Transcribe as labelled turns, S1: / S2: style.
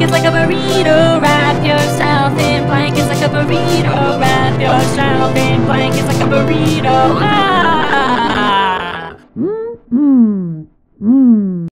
S1: blankets like a burrito. Wrap yourself in blankets like a burrito. Wrap yourself in blankets like a burrito. Ah. Mm-hmm.